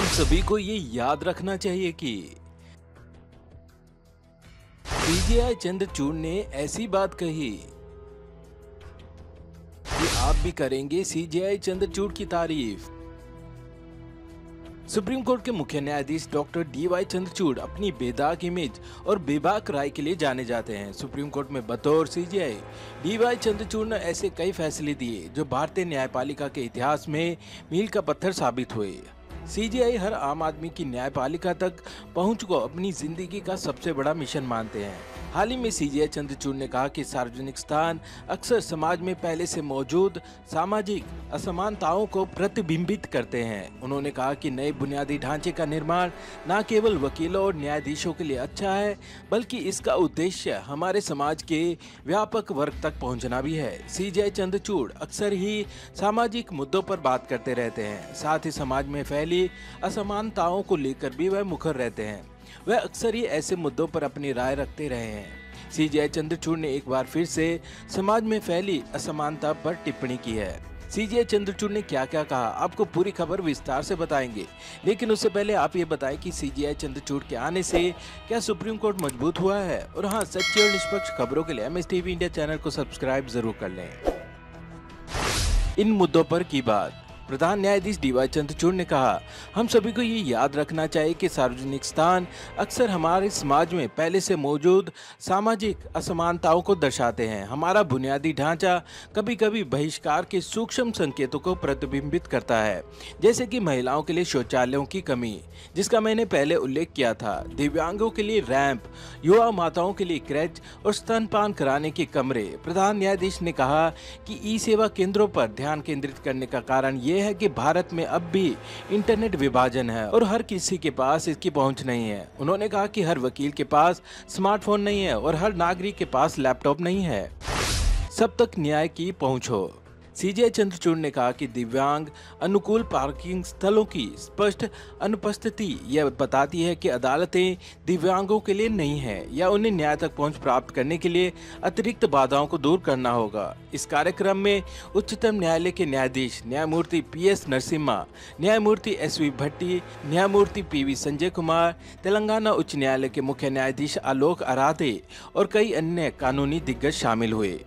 हम सभी को ये याद रखना चाहिए कि सीजीआई चंद्रचूड़ ने ऐसी बात कही कि आप भी करेंगे सीजीआई चंद्रचूड़ की तारीफ़। सुप्रीम कोर्ट के मुख्य न्यायाधीश डॉक्टर डी वाई चंद्रचूड़ अपनी बेदाग इमेज और बेबाक राय के लिए जाने जाते हैं। सुप्रीम कोर्ट में बतौर सीजीआई डी वाई चंद्रचूड़ ने ऐसे कई फैसले दिए जो भारतीय न्यायपालिका के इतिहास में मील का पत्थर साबित हुए। सीजीआई हर आम आदमी की न्यायपालिका तक पहुँच को अपनी ज़िंदगी का सबसे बड़ा मिशन मानते हैं। हाल ही में सीजीआई चंद्रचूड़ ने कहा कि सार्वजनिक स्थान अक्सर समाज में पहले से मौजूद सामाजिक असमानताओं को प्रतिबिंबित करते हैं। उन्होंने कहा कि नए बुनियादी ढांचे का निर्माण न केवल वकीलों और न्यायाधीशों के लिए अच्छा है, बल्कि इसका उद्देश्य हमारे समाज के व्यापक वर्ग तक पहुँचना भी है। सी सीजीआई चंद्रचूड़ अक्सर ही सामाजिक मुद्दों पर बात करते रहते हैं, साथ ही समाज में फैली असमानताओं को लेकर भी वह मुखर रहते हैं। वह अक्सर ही ऐसे मुद्दों पर अपनी राय रखते रहे हैं। सीजीआई चंद्रचूड़ ने एक बार फिर से समाज में फैली असमानता पर टिप्पणी की है। सी. सीजीआई चंद्रचूड़ ने क्या क्या कहा, आपको पूरी खबर विस्तार से बताएँगे। लेकिन उससे पहले आप ये बताएँ कि सीजीआई चंद्रचूड़ के आने से क्या सुप्रीम कोर्ट मज़बूत हुआ है? और हाँ सच्ची और निष्पक्ष खबरों के लिए एम इंडिया चैनल को सब्सक्राइब ज़रूर कर लें। इन मुद्दों पर की बात। प्रधान न्यायाधीश डीवाई चंद्रचूड़ ने कहा, हम सभी को ये याद रखना चाहिए कि सार्वजनिक स्थान अक्सर हमारे समाज में पहले से मौजूद सामाजिक असमानताओं को दर्शाते हैं। हमारा बुनियादी ढांचा कभी कभी बहिष्कार के सूक्ष्म संकेतों को प्रतिबिंबित करता है, जैसे कि महिलाओं के लिए शौचालयों की कमी, जिसका मैंने पहले उल्लेख किया था। दिव्यांगों के लिए रैंप, युवा माताओं के लिए क्रैच और स्तनपान कराने के कमरे। प्रधान न्यायाधीश ने कहा कि ई सेवा केंद्रों पर ध्यान केंद्रित करने का कारण ये है कि भारत में अब भी इंटरनेट विभाजन है और हर किसी के पास इसकी पहुँच नहीं है। उन्होंने कहा कि हर वकील के पास स्मार्टफ़ोन नहीं है और हर नागरिक के पास लैपटॉप नहीं है। सब तक न्याय की पहुँच हो। सीजीआई चंद्रचूड़ ने कहा कि दिव्यांग अनुकूल पार्किंग स्थलों की स्पष्ट अनुपस्थिति यह बताती है कि अदालतें दिव्यांगों के लिए नहीं है या उन्हें न्याय तक पहुँच प्राप्त करने के लिए अतिरिक्त बाधाओं को दूर करना होगा। इस कार्यक्रम में उच्चतम न्यायालय के न्यायाधीश, न्यायमूर्ति पी एस नरसिम्हा, न्यायमूर्ति एस वी भट्टी, न्यायमूर्ति पी वी संजय कुमार, तेलंगाना उच्च न्यायालय के मुख्य न्यायाधीश आलोक आराधे और कई अन्य कानूनी दिग्गज शामिल हुए।